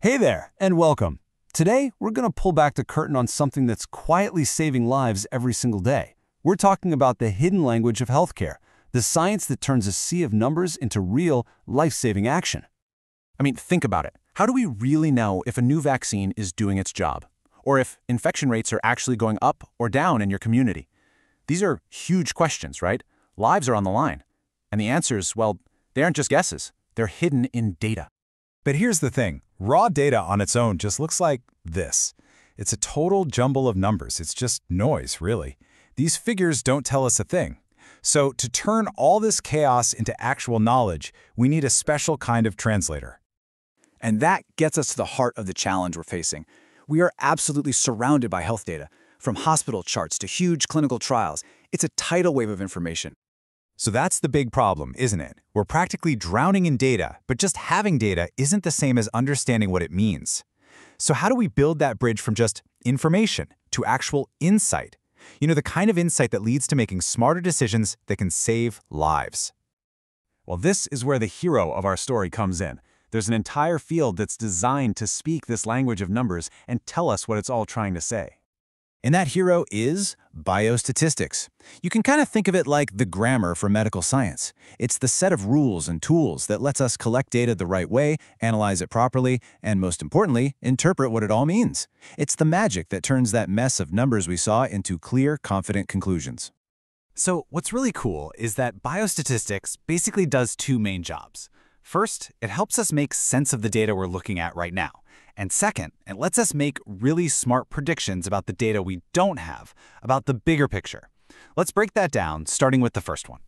Hey there, and welcome. Today, we're going to pull back the curtain on something that's quietly saving lives every single day. We're talking about the hidden language of healthcare, the science that turns a sea of numbers into real, life-saving action. I mean, think about it. How do we really know if a new vaccine is doing its job? Or if infection rates are actually going up or down in your community? These are huge questions, right? Lives are on the line. And the answers, well, they aren't just guesses. They're hidden in data. But here's the thing. Raw data on its own just looks like this. It's a total jumble of numbers. It's just noise, really. These figures don't tell us a thing. So to turn all this chaos into actual knowledge, we need a special kind of translator. And that gets us to the heart of the challenge we're facing. We are absolutely surrounded by health data, from hospital charts to huge clinical trials. It's a tidal wave of information. So that's the big problem, isn't it? We're practically drowning in data, but just having data isn't the same as understanding what it means. So how do we build that bridge from just information to actual insight? You know, the kind of insight that leads to making smarter decisions that can save lives. Well, this is where the hero of our story comes in. There's an entire field that's designed to speak this language of numbers and tell us what it's all trying to say. And that hero is biostatistics. You can kind of think of it like the grammar for medical science. It's the set of rules and tools that lets us collect data the right way, analyze it properly, and most importantly, interpret what it all means. It's the magic that turns that mess of numbers we saw into clear, confident conclusions. So what's really cool is that biostatistics basically does two main jobs. First, it helps us make sense of the data we're looking at right now. And second, it lets us make really smart predictions about the data we don't have, about the bigger picture. Let's break that down, starting with the first one.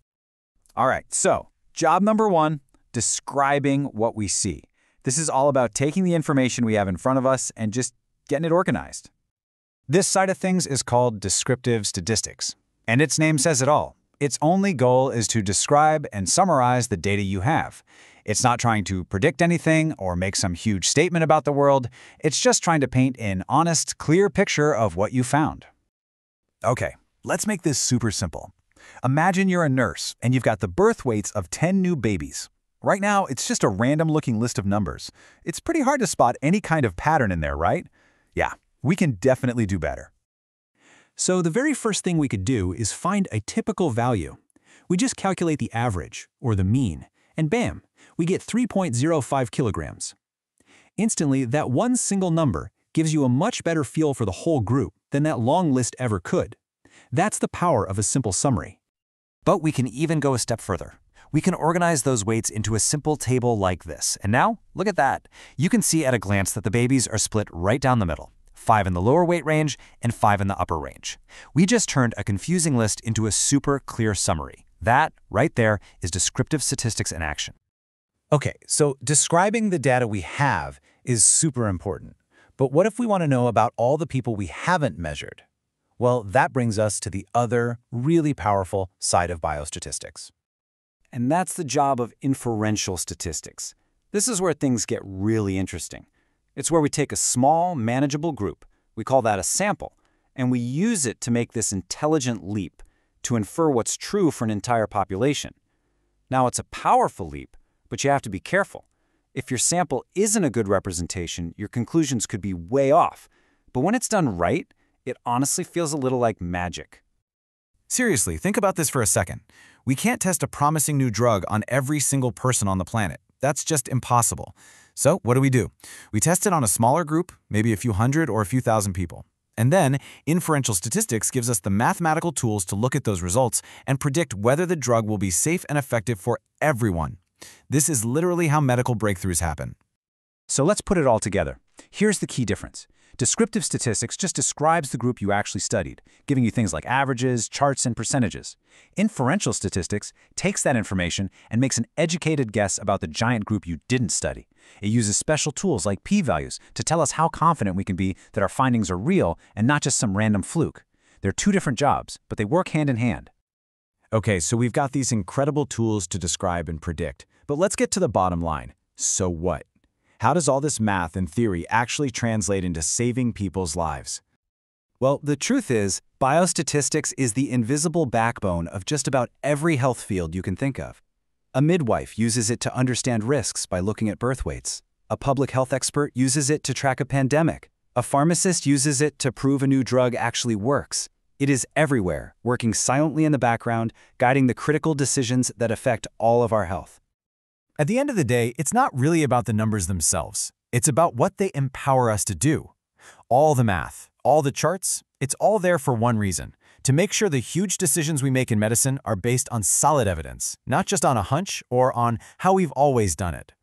All right, so job number one, describing what we see. This is all about taking the information we have in front of us and just getting it organized. This side of things is called descriptive statistics. And its name says it all. Its only goal is to describe and summarize the data you have. It's not trying to predict anything or make some huge statement about the world. It's just trying to paint an honest, clear picture of what you found. Okay, let's make this super simple. Imagine you're a nurse and you've got the birth weights of 10 new babies. Right now, it's just a random-looking list of numbers. It's pretty hard to spot any kind of pattern in there, right? Yeah, we can definitely do better. So the very first thing we could do is find a typical value. We just calculate the average, or the mean, and bam, we get 3.05 kilograms. Instantly, that one single number gives you a much better feel for the whole group than that long list ever could. That's the power of a simple summary. But we can even go a step further. We can organize those weights into a simple table like this. And now, look at that. You can see at a glance that the babies are split right down the middle. Five in the lower weight range and five in the upper range. We just turned a confusing list into a super clear summary. That, right there, is descriptive statistics in action. Okay, so describing the data we have is super important. But what if we want to know about all the people we haven't measured? Well, that brings us to the other, really powerful side of biostatistics. And that's the job of inferential statistics. This is where things get really interesting. It's where we take a small, manageable group, we call that a sample, and we use it to make this intelligent leap, to infer what's true for an entire population. Now, it's a powerful leap, but you have to be careful. If your sample isn't a good representation, your conclusions could be way off. But when it's done right, it honestly feels a little like magic. Seriously, think about this for a second. We can't test a promising new drug on every single person on the planet. That's just impossible. So what do we do? We test it on a smaller group, maybe a few hundred or a few thousand people. And then, inferential statistics gives us the mathematical tools to look at those results and predict whether the drug will be safe and effective for everyone. This is literally how medical breakthroughs happen. So let's put it all together. Here's the key difference. Descriptive statistics just describes the group you actually studied, giving you things like averages, charts, and percentages. Inferential statistics takes that information and makes an educated guess about the giant group you didn't study. It uses special tools like p-values to tell us how confident we can be that our findings are real and not just some random fluke. They're two different jobs, but they work hand in hand. Okay, so we've got these incredible tools to describe and predict, but let's get to the bottom line. So what? How does all this math and theory actually translate into saving people's lives? Well, the truth is, biostatistics is the invisible backbone of just about every health field you can think of. A midwife uses it to understand risks by looking at birth weights. A public health expert uses it to track a pandemic. A pharmacist uses it to prove a new drug actually works. It is everywhere, working silently in the background, guiding the critical decisions that affect all of our health. At the end of the day, it's not really about the numbers themselves. It's about what they empower us to do. All the math, all the charts, it's all there for one reason to make sure the huge decisions we make in medicine are based on solid evidence, not just on a hunch or on how we've always done it.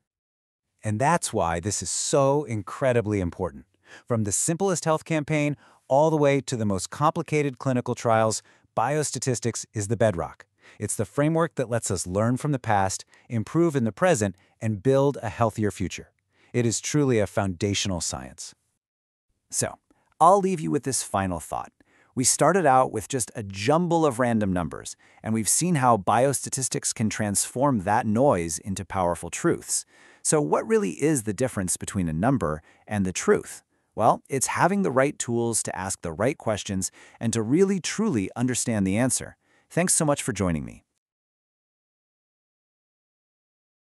And that's why this is so incredibly important. From the simplest health campaign all the way to the most complicated clinical trials, biostatistics is the bedrock. It's the framework that lets us learn from the past, improve in the present, and build a healthier future. It is truly a foundational science. So, I'll leave you with this final thought. We started out with just a jumble of random numbers, and we've seen how biostatistics can transform that noise into powerful truths. So what really is the difference between a number and the truth? Well, it's having the right tools to ask the right questions and to really truly understand the answer. Thanks so much for joining me.